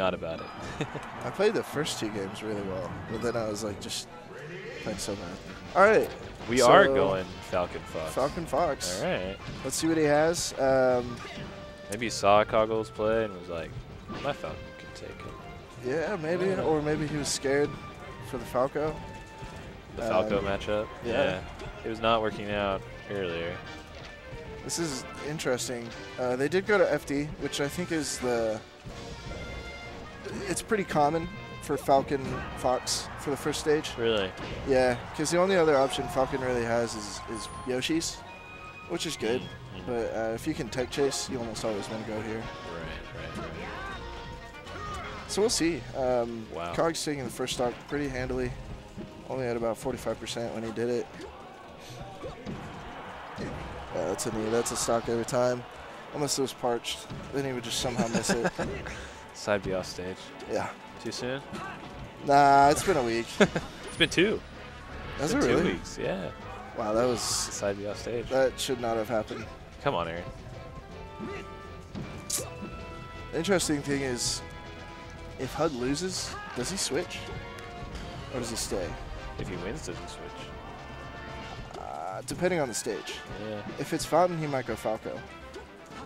not about it. I played the first two games really well, but then I was like just playing so bad. All right, we So- are going Falcon Fox. Falcon Fox. All right. Let's see what he has. Um, Maybe he saw Koggles play and was like, my Falcon can take it. yeah, maybe, or maybe he was scared for the Falco. The Falco Um, matchup. yeah. It was not working out earlier. This is interesting. Uh, they did go to FD, which I think is the. It's pretty common for Falcon Fox for the first stage. Really? Yeah, because the only other option Falcon really has is, is Yoshi's, which is good. Mhm. But uh, if you can tech chase, you almost always want to go here. Right, right, right. So we'll see. Um, Wow. Koggles taking the first stock pretty handily. Only at about 45% when he did it. Yeah, that's a knee. That's a stock every time. Unless it was parched. Then he would just somehow miss it. Side B off stage. Yeah. Too soon? Nah, it's been a week. It's been two. Has it been really? Two weeks, yeah. Wow, that was Side B off stage. that should not have happened. Come on, Aaron. The interesting thing is, if Hud loses, does he switch? Or does he stay? If he wins, does he switch? Uh, depending on the stage. Yeah. If it's Fountain, he might go Falco.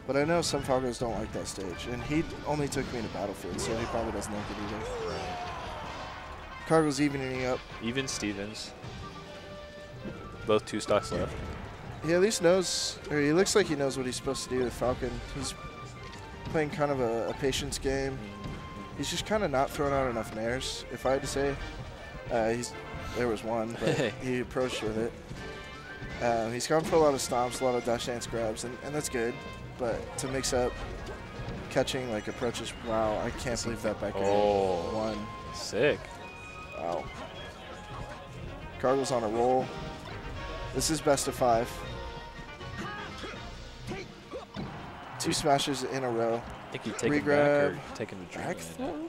But I know some Falcos don't like that stage, and he only took me to Battlefield, so he probably doesn't like it either. Right. Koggles evening up. Even Stevens. Both two stocks left. He at least knows, or he looks like he knows what he's supposed to do with Falcon. He's playing kind of a, a patience game. He's just kind of not throwing out enough nairs, if I had to say. Uh, he's there was one, but he approached with it. Um, he's gone for a lot of stomps, a lot of dash dance grabs, and, and that's good. But to mix up catching like approaches, wow, I can't believe that back air Oh. won. Sick. Wow. Koggles on a roll. This is best of five. Two smashes in a row. I think he'd taken back or to Back throw?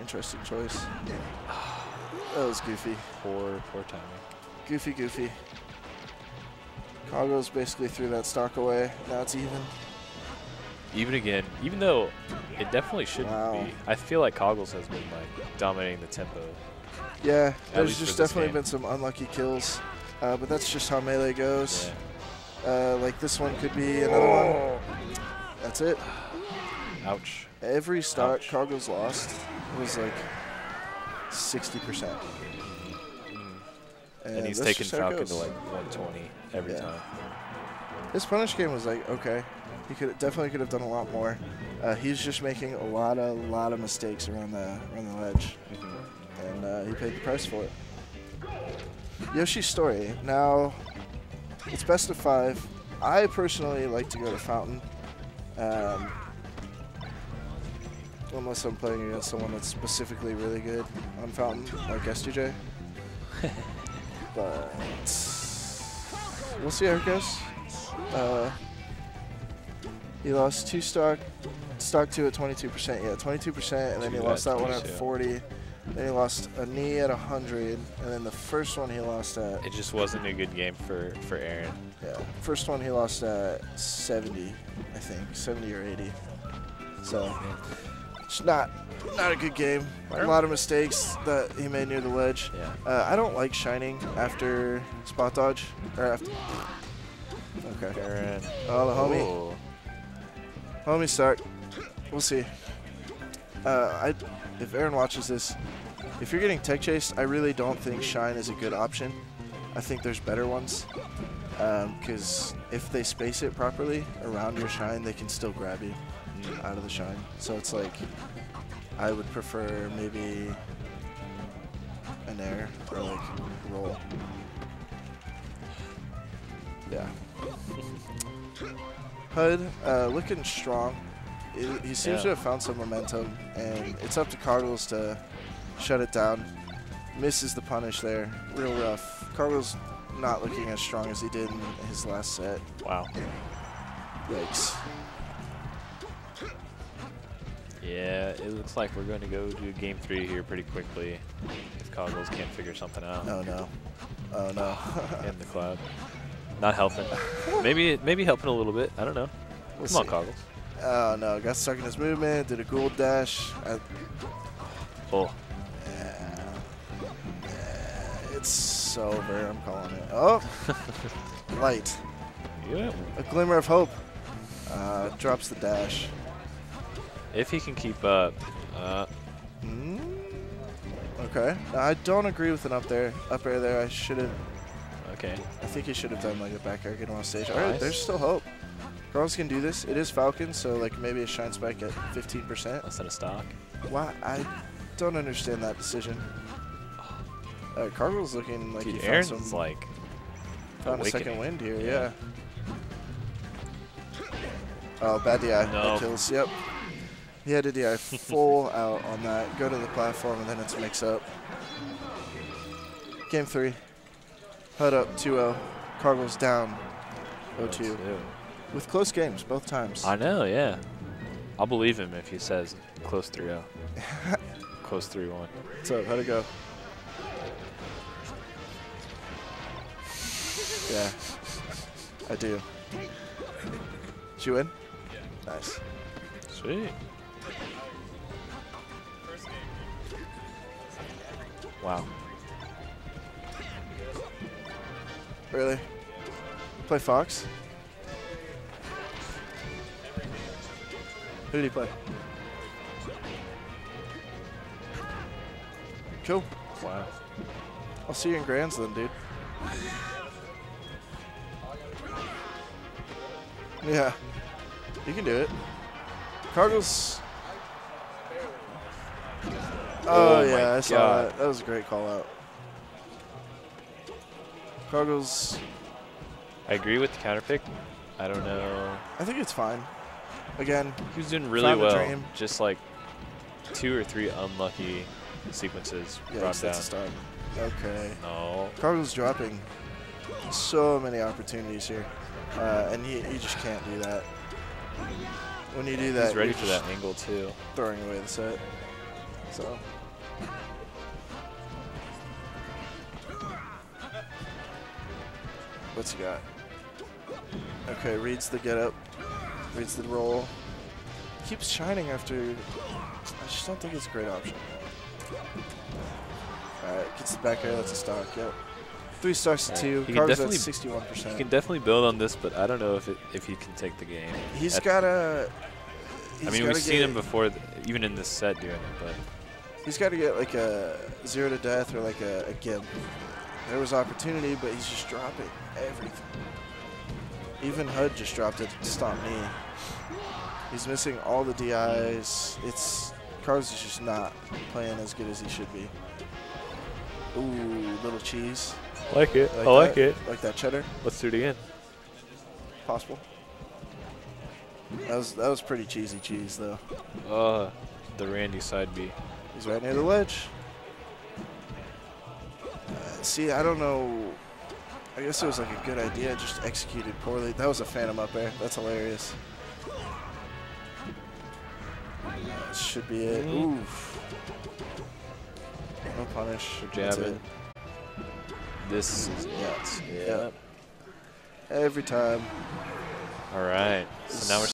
Interesting choice. That was goofy. Poor, poor timing. Goofy, goofy. Koggles basically threw that stock away. Now it's even. Even again, even though it definitely shouldn't Wow. be. I feel like Koggles has been like dominating the tempo. Yeah, there's just definitely game. been some unlucky kills. Uh, but that's just how Melee goes. Yeah. Uh, like this one could be another one. That's it. Ouch. Every stock Ouch. Koggles lost was like 60%. And, he's taking taken just how it Falcon to like 120 every Yeah. time. His punish game was like okay. He could definitely could have done a lot more. Uh, he's just making a lot of lot of mistakes around the around the ledge, and uh, he paid the price for it. Yoshi's story. Now, it's best of five. I personally like to go to Fountain, um, unless I'm playing against someone that's specifically really good on Fountain, like SDJ. but we'll see how it goes. Uh, he lost two stock, stock two at 22%. Yeah, 22%, and then he lost that one at 40. Then he lost a knee at 100, and then the first one he lost at It just wasn't a good game for, for Aaron. yeah, first one he lost at 70, I think, 70 or 80. So it's not not a good game. A lot of mistakes that he made near the ledge. Yeah. Uh, I don't like shining after spot dodge or after. Okay. Aaron. Oh, the homie. Oh. Homie start. We'll see. Uh, I, if Aaron watches this, if you're getting tech chased, I really don't think Shine is a good option. I think there's better ones. Because if they space it properly around your Shine, they can still grab you out of the Shine. So it's like, I would prefer maybe an air or like roll. Yeah. Hud uh, looking strong. He- He seems Yeah. to have found some momentum, and it's up to Koggles to shut it down. Misses the punish there, real rough. Koggles not looking as strong as he did in his last set. Wow. Yikes. Yeah, it looks like we're going to go to game three here pretty quickly if Koggles can't figure something out Oh no. Oh no. in the cloud. Not helping. maybe maybe helping a little bit. I don't know. We'll Come on, see. Koggles. Oh no, got stuck in his movement, did a Gould dash. I, Oh, it's over, I'm calling it. Oh! Light. yeah. A glimmer of hope. Uh, drops the dash. If he can keep up. Uh, Mm, okay. I don't agree with an up there. Up air there. I should have. okay. I think he should have done like a back air get on stage. All right, Nice. there's still hope. Koggles can do this. It is Falcon, so like maybe a shine spike at 15%. Less than a stock. Why? I don't understand that decision. Uh, Koggles looking like Dude, he found, Aaron's some, like. found a second wind here. Yeah. Yeah. Oh, bad DI. No. That kills. Yep. He had a DI full out on that. Go to the platform, and then it's mix up. Game three. Hud up 2-0. Koggles down 0-2. With close games both times. I know, yeah. I'll believe him if he says close 3 0. close 3 1. What's up? How'd it go? Yeah, I do. Did you win? Nice. Sweet. Wow. Really? Play Fox? Who did he play? Cool. Wow. I'll see you in Grands then, dude. Yeah. You can do it. Koggles. Oh, Oh yeah, I saw God. that. That was a great call out. Koggles. I agree with the counter pick. I don't know. I think it's fine. Again, He was doing really well. Just like two or three unlucky sequences yeah, brought down. start. Okay. No. Koggles dropping so many opportunities here, uh, and you, you just can't do that. When you do that, He's ready for that angle too. throwing away the set. So. What's he got? Okay, reads the get up, reads the roll. Keeps shining after. I just don't think it's a great option. Alright, gets the back air, that's a stock, yep. Three stars to two. he Car's at definitely- sixty-one He can definitely build on this, but I don't know if it, if he can take the game. He's got a. I mean, we've seen him before, th- even in this set doing it, but He's got to get like a zero to death or like a, a gimp. There was opportunity, but he's just dropping everything. Even Hud just dropped it to stop me. He's missing all the DIs. It's Koggles is just not playing as good as he should be. Ooh, little cheese. like it. Like I like that? it. Like that cheddar, Let's do it again. possible. That was that was pretty cheesy cheese though. Uh, the Randy side B. He's right near the ledge. Uh, see, I don't know. I guess it was like a good idea, just executed poorly. That was a phantom up there. That's hilarious. That should be it. Mm. Oof. No punish. For That's jabbing. it. This is nuts. Yeah. Every time. All right. So now we're